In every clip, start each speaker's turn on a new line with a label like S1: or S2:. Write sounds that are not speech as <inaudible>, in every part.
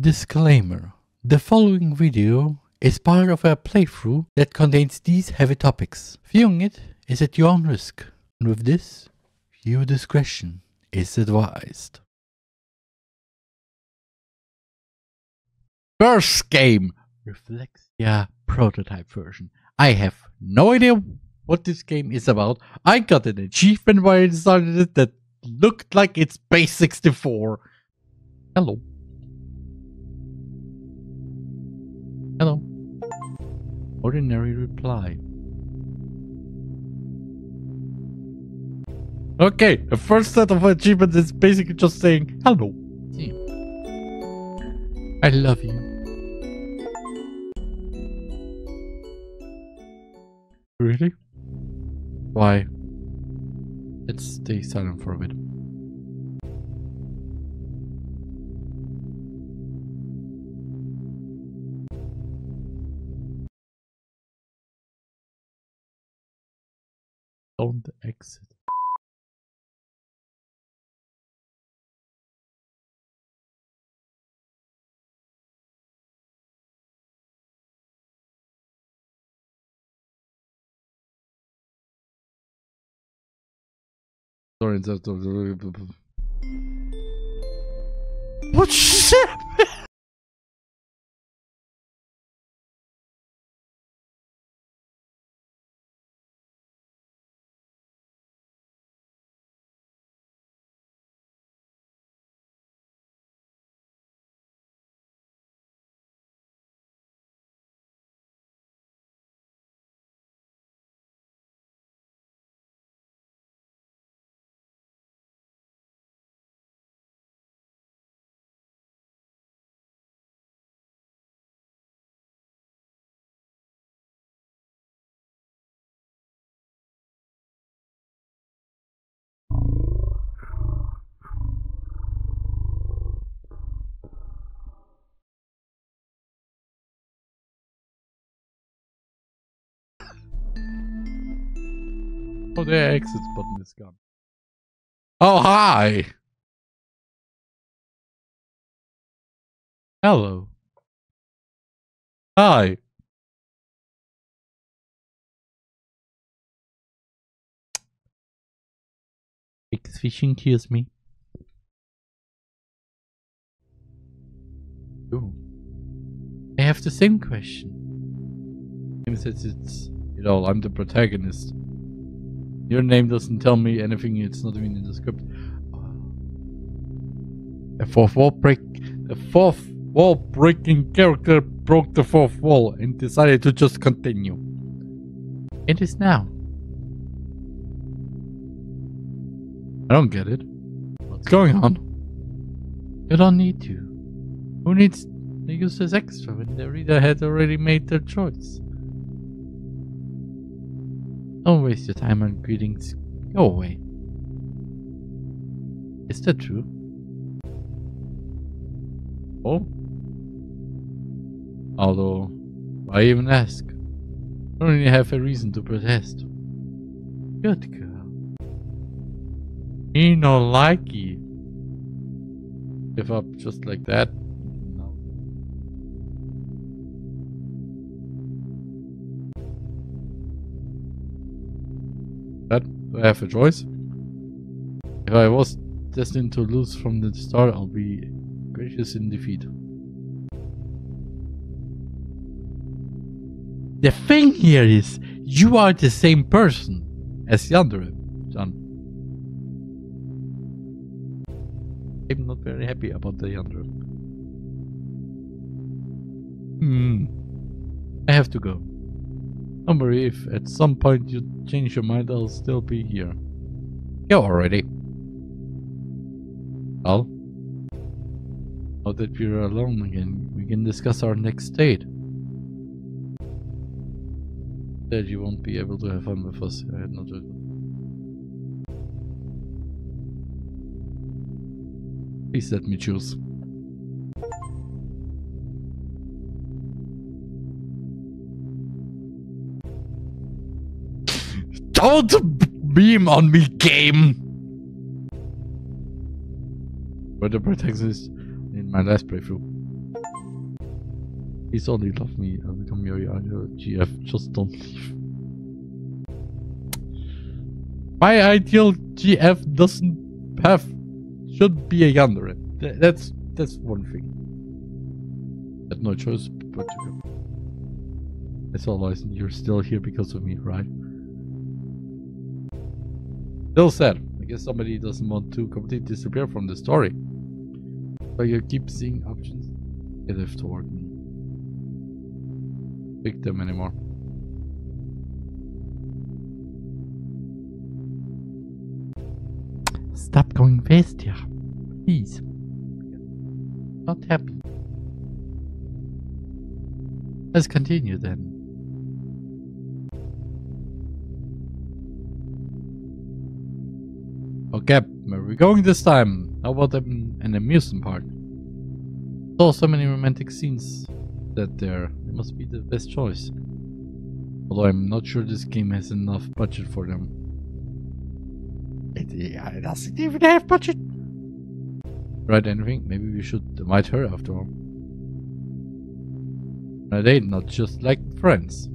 S1: Disclaimer. The following video is part of a playthrough that contains these heavy topics. Viewing it is at your own risk. And with this, viewer discretion is advised. First game! Reflexia prototype version. I have no idea what this game is about. I got an achievement where I decided it that looked like it's base 64. Hello. Hello. Ordinary reply. Okay, the first set of achievements is basically just saying hello. I love you. Really? Why? Let's stay silent for a bit. Don't exit. Sorry, that's What shit? <laughs> Oh, the exit button is gone. Oh, hi! Hello. Hi. X-Fishing kills me. Ooh. I have the same question. It says it's, you know, I'm the protagonist. Your name doesn't tell me anything. It's not even in the script. A fourth wall break. The fourth wall breaking character broke the fourth wall and decided to just continue. It is now. I don't get it. What's going on? You don't need to. Who needs to use this extra when the reader had already made their choice? Don't waste your time on greetings. Go away. Is that true? Oh? Although, why even ask? I don't even have a reason to protest. Good girl. Me no likey. Give up just like that. I have a choice. If I was destined to lose from the start, I'll be gracious in defeat. The thing here is, you are the same person as Yandere, John. I'm not very happy about the Yandere. Hmm. I have to go. Don't worry, if at some point you change your mind, I'll still be here. Go already. Well, now that we're alone again, we can discuss our next state. That you won't be able to have fun with us. I had no choice. Please let me choose. Don't beam on me, game! Where the protagonist in my last playthrough. Please only love me. I'll become your GF. Just don't leave. My ideal GF doesn't have should be a Yandere. Th- That's that's one thing. I Had no choice but to go. That's all, Lois. You're still here because of me, right? Still sad. I guess somebody doesn't want to completely disappear from the story. But you keep seeing options negative toward me. Victim anymore. Stop going west here. Please. Not happy. Let's continue then. Okay, where are we going this time? How about an, an amusement park? Saw so many romantic scenes that there. It must be the best choice. Although I'm not sure this game has enough budget for them. It, it doesn't even have budget. Right, anything? Maybe we should invite her after all. A date, not just like friends.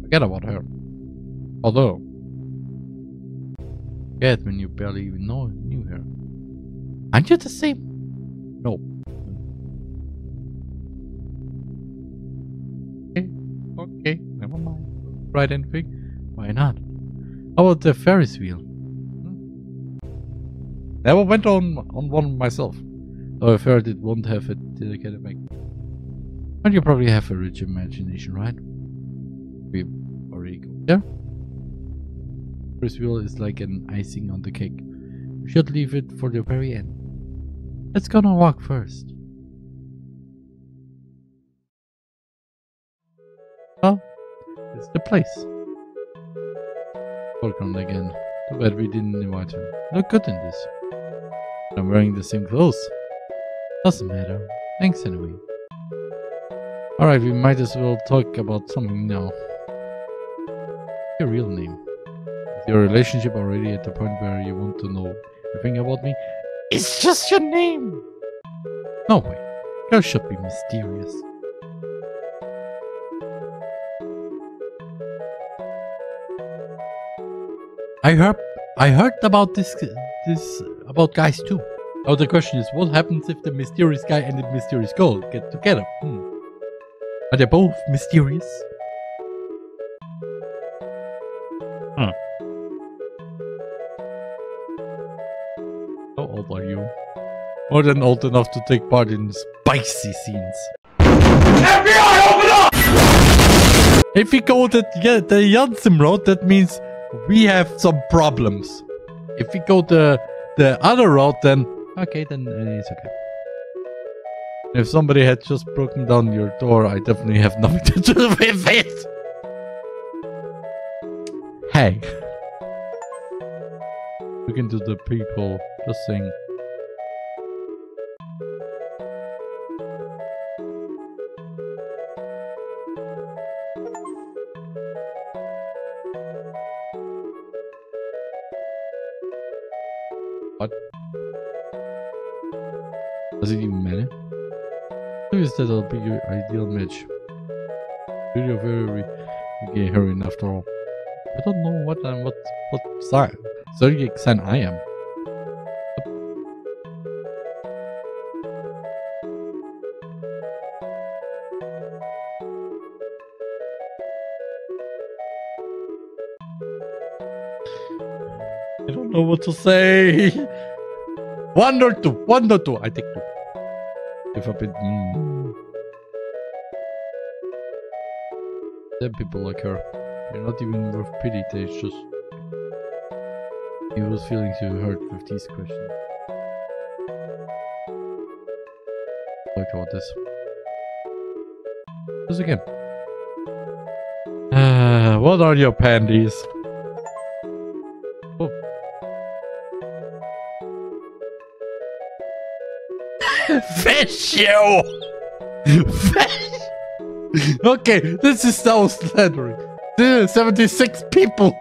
S1: Forget about her. Although, forget when you barely even know knew her. Aren't you the same? No. Okay, okay, never mind. Right, anything? Why not? How about the Ferris wheel? Hmm. Never went on on one myself. Though I've heard it won't have a dedicated back. But you probably have a rich imagination, right? We already go there. Ferris wheel is like an icing on the cake. We should leave it for the very end. Let's go on a walk first. Well, it's the place. Welcome again. Too bad we didn't invite him. Look good in this. I'm wearing the same clothes. Doesn't matter. Thanks anyway. Alright, we might as well talk about something now. Your real name. Your relationship already at the point where you want to know everything about me? It's just your name! No way. Girls should be mysterious. I heard I heard about this this about guys too. Now the question is, what happens if the mysterious guy and the mysterious girl get together? Hmm. Are they both mysterious? More than old enough to take part in spicy scenes. FBI, open up! If we go the, yeah, the Janssen road, that means we have some problems. If we go the the other road, then okay, then uh, it's okay. If somebody had just broken down your door, I definitely have nothing to do <laughs> with it. Hey. <laughs> Look into the people. Just saying. Be your ideal match? Really very okay, heroine after all. I don't know what I'm what what sign zodiac sign I am. I don't know what to say. <laughs> One or two. One or two. I take two. If a bit. Mm. Then people like her. They're not even worth pity. They just. He was feeling too hurt with these questions. Talk about this. This again. Uh, what are your panties? Oh. <laughs> Fish you! Fish! <laughs> <laughs> <laughs> okay, this is so slandering. 76 people!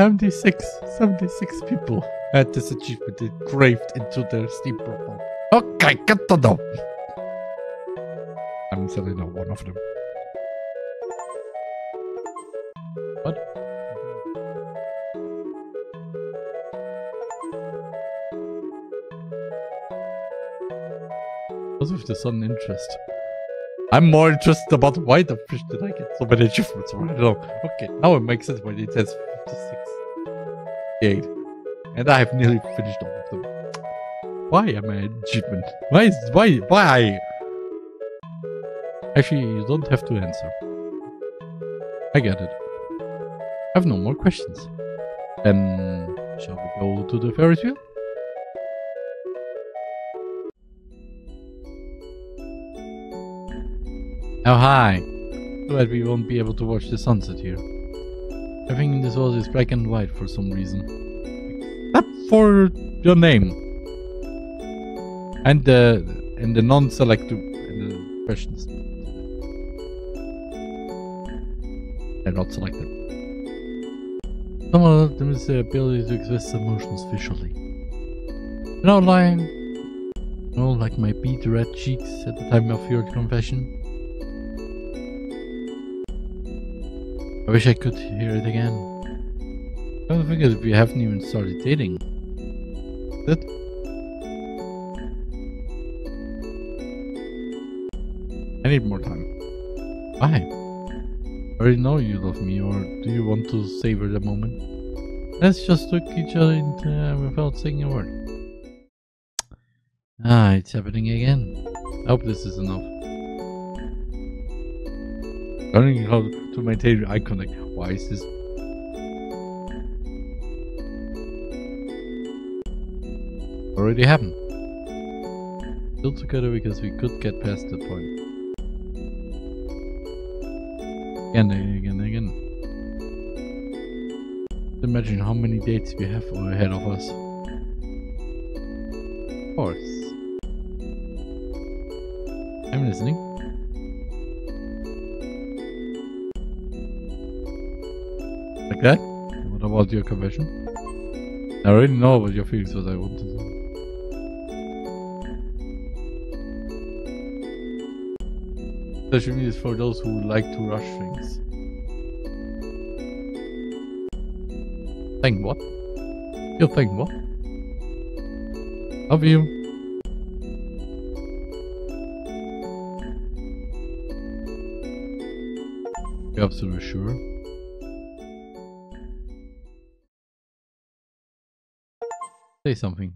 S1: 76, 76 people had this achievement engraved into their Steam profile. Okay, get to know. I'm certainly not one of them. What? Was with the sudden interest? I'm more interested about why the fish did I get so many don't know. Okay, now it makes sense why it says 56. 8. And I have nearly finished all of them. Why am I achievement? Why is why why? Actually, you don't have to answer. I get it. I have no more questions. Then shall we go to the Ferris wheel? Oh hi. Too bad we won't be able to watch the sunset here. Everything in this world is black and white for some reason. Except for your name. And the and the non-selected the questions. They're not selected. Some of them is the ability to express emotions visually. An outline. Oh, like my beat red cheeks at the time of your confession. I wish I could hear it again. I don't think we haven't even started dating. That I need more time. Why? I already know you love me, or do you want to savor the moment? Let's just look each other into uh, without saying a word. Ah, it's happening again. I hope this is enough. Learning how to maintain eye contact. Why is this? Already happened. Still together because we could get past that point. Again again again. Imagine how many dates we have ahead of us. Of course. I'm listening. What about your confession? I already know about your feelings, what I want to know. Media is for those who like to rush things. Think what? You think what? Love you. You're absolutely sure? Say something.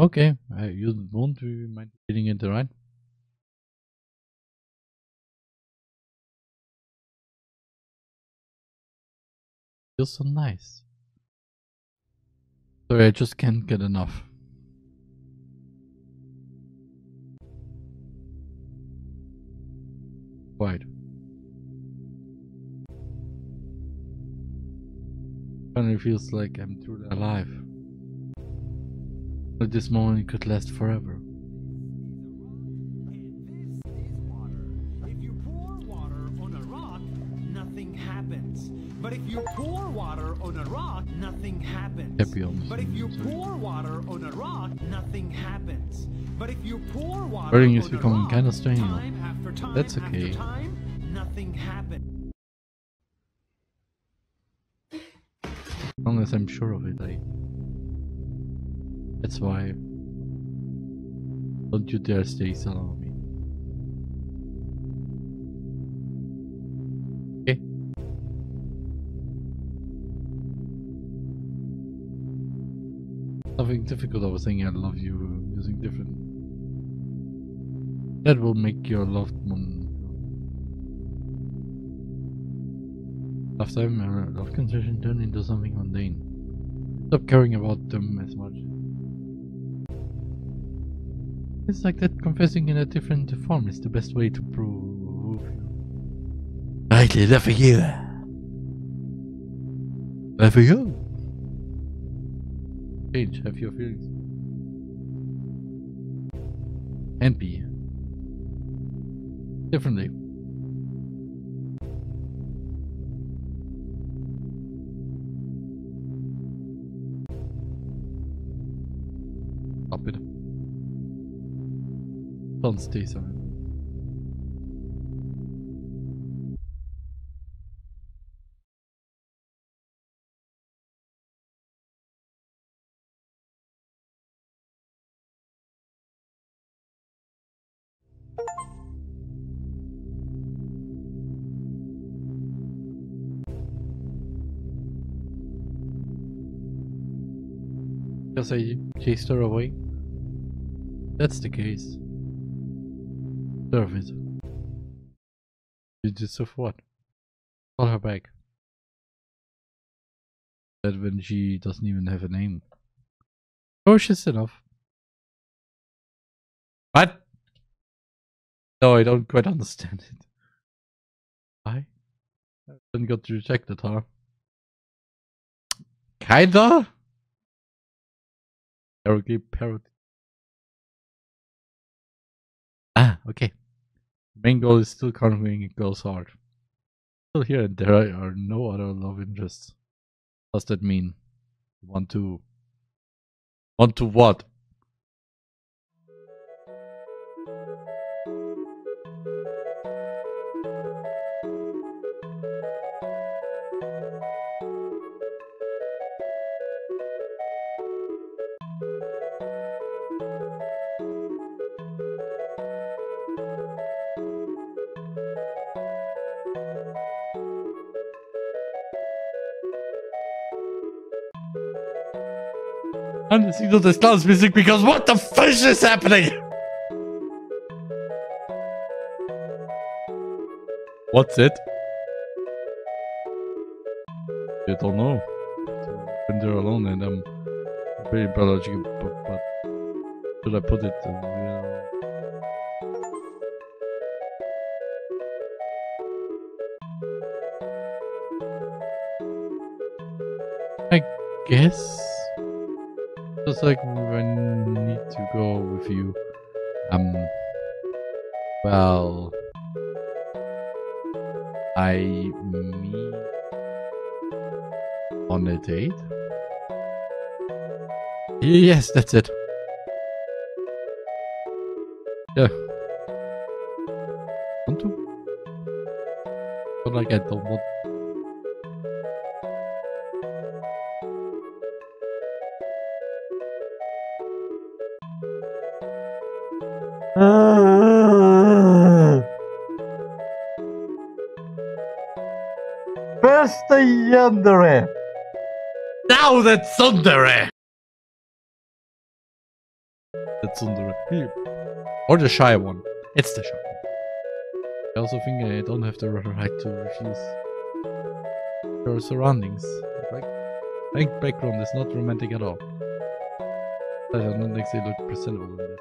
S1: Okay, uh, you won't mind getting into right? Feels so nice. Sorry, I just can't get enough. Quite. Finally feels like I'm truly alive. But this moment could last forever.
S2: And this is water. If you pour water on a rock, nothing happens. But if you pour water on a rock, nothing happens. But if you pour water on a rock, nothing happens. But if you pour water
S1: Wording is
S2: on a
S1: becoming
S2: rock,
S1: kinda strange.
S2: time after time
S1: That's okay.
S2: time, nothing happens.
S1: As long as I'm sure of it, I. That's why. Don't you dare stay. Okay. Nothing difficult. I was saying I love you using different. That will make your loved one. Last time, uh, love concession turned into something mundane. Stop caring about them as much. It's like that confessing in a different form is the best way to prove. I love you. Love you. Change, have your feelings. And be. Differently. Apud. Fönstergissar Jag säger chased her away. That's the case. Serve it. You deserve what? Call her back. That when she doesn't even have a name. Cautious enough. What? No, I don't quite understand it. Why? I then got rejected, huh? Kinda? Parody. Ah, okay. Main goal is still conquering girls' heart. Still here, and there are no other love interests. Does that mean? Want to. Want to what? I'm listening to this dance music because what the fish is happening? What's it? I don't know. When they're alone and I'm very biological, but, but should I put it? Uh, you know, I guess. Just like I need to go with you. Um. Well. I meet on a date. Yes, that's it. Yeah. Want to? But like I don't want. Bästa Now that's Tsundere! That's Tsundere. Or the shy one. It's the shy one. I also think I don't have the right to refuse your surroundings. Like, bank background is not romantic at all. I don't think they look presentable in this.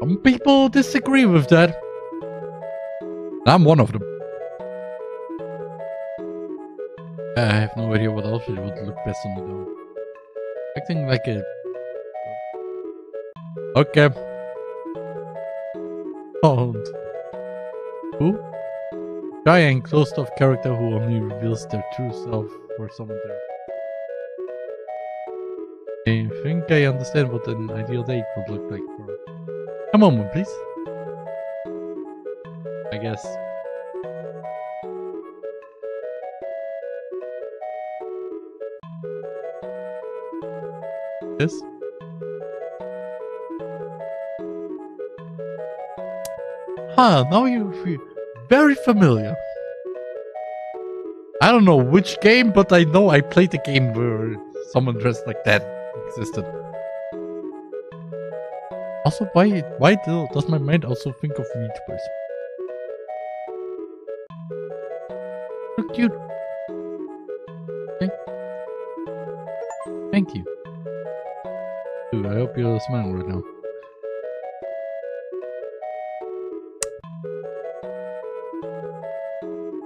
S1: Some people disagree with that. I'm one of them. Uh, I have no idea what outfit would look best on me though. Acting like a... Okay. Oh. Who? Shy and closed off character who only reveals their true self for someone there. I think I understand what an ideal date would look like for. A moment, please. I guess. This? Huh, now you feel very familiar. I don't know which game, but I know I played a game where someone dressed like that existed. Also, why why do, does my mind also think of VTubers? So cute. Okay. Hope you're smiling right now.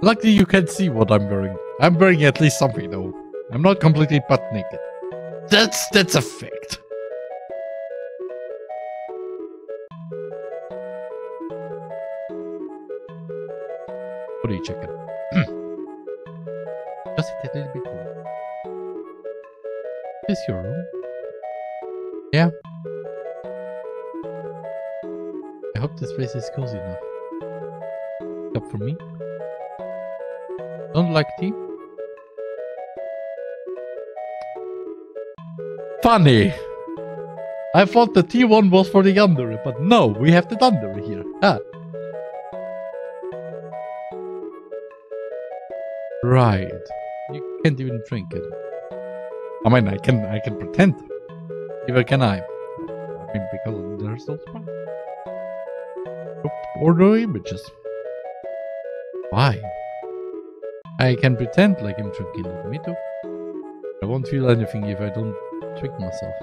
S1: Luckily you can see what I'm wearing. I'm wearing at least something though. I'm not completely butt naked. That's that's a fact. What are you checking? <clears throat> Just a little bit more. Is your room? This place is cozy enough. Up for me? Don't like tea? Funny! I thought the T1 was for the Yandere, but no, we have the Yandere here. Ah. Right. You can't even drink it. I mean, I can I can pretend. Even can I. I mean, because there's no spine. Or no images. Why? I can pretend like I'm it. Me too. I won't feel anything if I don't trick myself.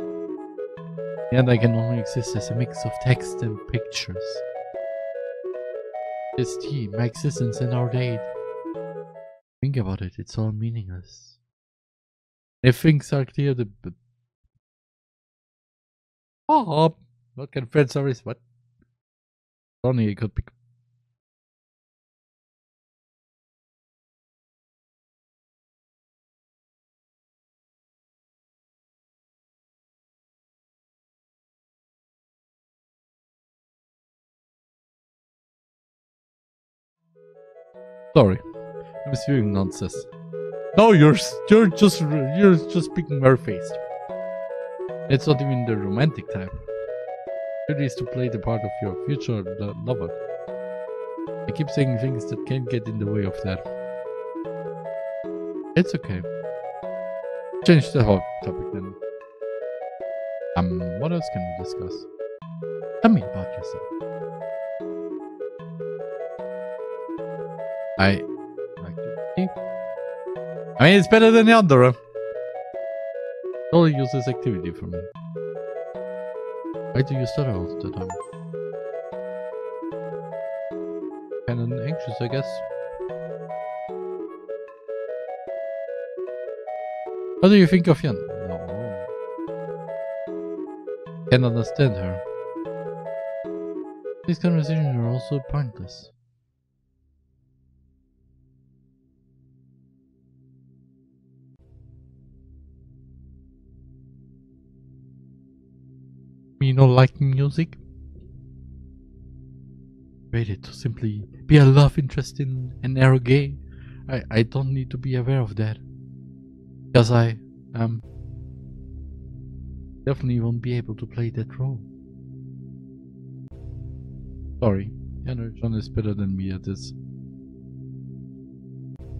S1: And I can only exist as a mix of text and pictures. This tea, my existence and our date. Think about it, it's all meaningless. If things are clear, the. Oh, what of friends this? What? Could. Sorry, I'm spewing nonsense. No, you're you're just you're just speaking fast. It's not even the romantic type. It is to play the part of your future lo- lover. I keep saying things that can't get in the way of that. It's okay. Change the whole topic then. Um, what else can we discuss? Tell me about yourself. I like to. I mean, it's better than the huh? Totally useless activity for me. Why do you all the time? Kinda anxious, I guess. What do you think of Yan? No. Can't understand her. These conversations are also pointless. Liking music? Rated to simply be a love interest in an eroge. I, I don't need to be aware of that. Because I um definitely won't be able to play that role. Sorry. Yeah, no, John is better than me at this.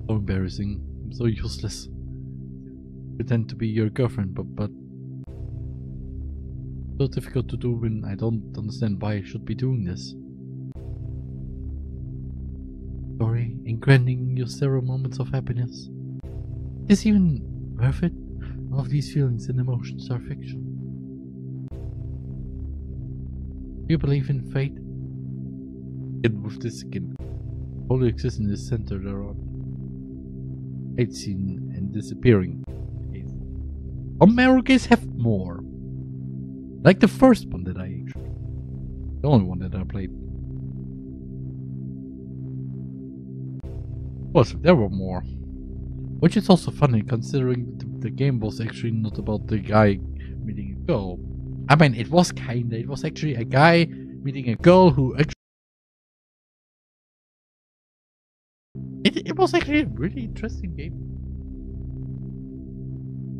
S1: So embarrassing. I'm so useless. Pretend to be your girlfriend, but but so difficult to do when I don't understand why I should be doing this. Sorry, in granting you several moments of happiness. Is even worth it? All of these feelings and emotions are fiction. Do you believe in fate? And with this skin, all existence is centered around hate seen and disappearing. Americans have more. Like the first one that I actually. The only one that I played. Was there were more. Which is also funny considering the, the game was actually not about the guy meeting a girl. I mean, it was kinda. It was actually a guy meeting a girl who actually. It, it was actually a really interesting game.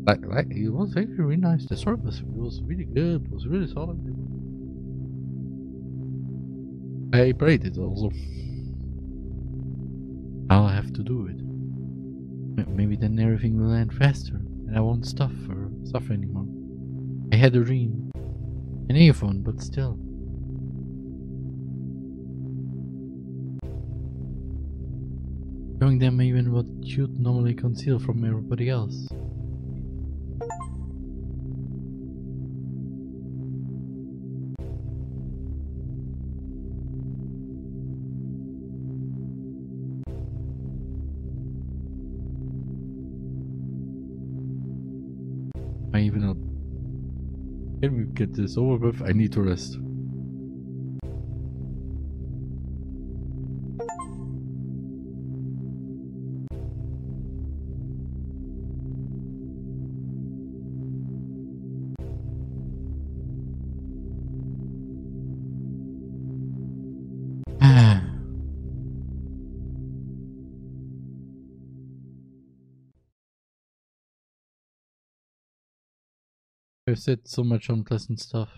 S1: Like, like it was actually really nice. The story was, was really good. It was really solid. I played it also. I'll have to do it. Maybe then everything will end faster, and I won't suffer, suffer anymore. I had a dream, an earphone, but still. Showing them even what you'd normally conceal from everybody else. Even not. Can we get this over with? I need to rest. Said so much unpleasant stuff.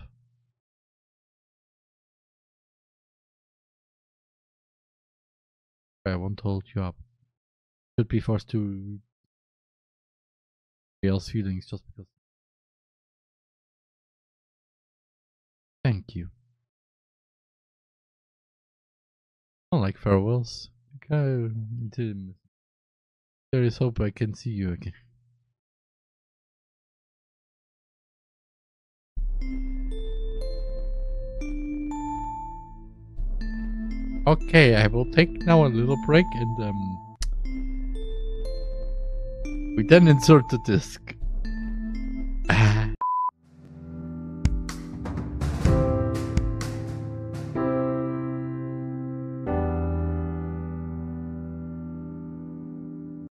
S1: I won't hold you up. Should be forced to else feelings just because. Thank you. I like farewells. Go. There is hope I can see you again. Okay, I will take now a little break and um, we then insert the disc.